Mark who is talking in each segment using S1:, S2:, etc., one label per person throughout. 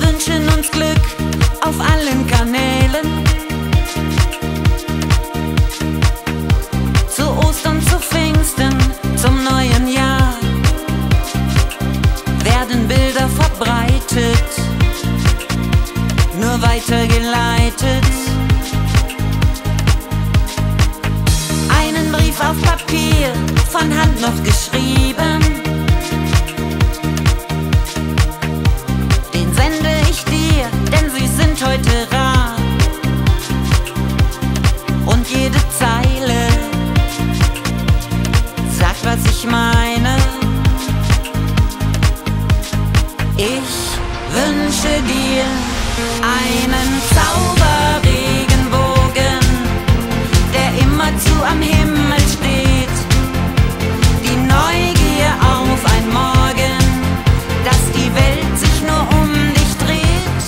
S1: wünschen uns Glück auf allen Kanälen. Zu Ostern, zu Pfingsten, zum neuen Jahr werden Bilder verbreitet, nur weitergeleitet. Einen Brief auf Papier, von Hand noch geschrieben. Ich wünsche dir einen Zauberregenbogen, der immerzu am Himmel steht. Die Neugier auf ein Morgen, dass die Welt sich nur um dich dreht.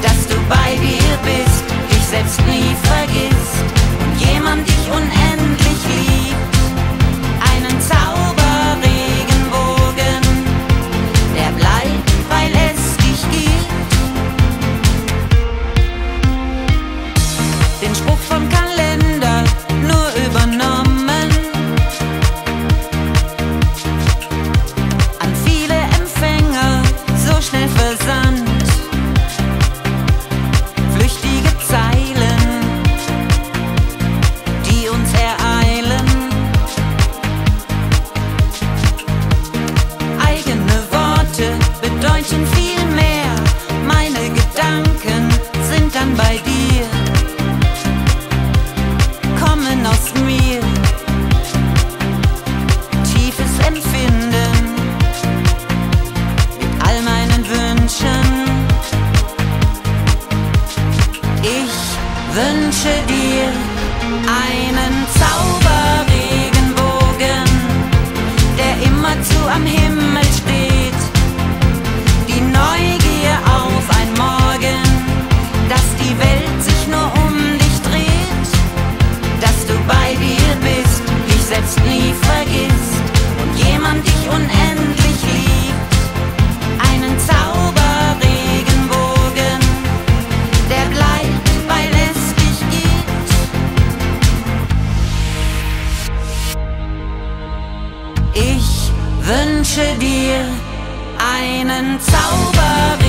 S1: Dass du bei dir bist, dich selbst nie vergisst und jemand dich unendlich wünsche dir einen Zauberregenbogen, Ich wünsche dir einen Zauber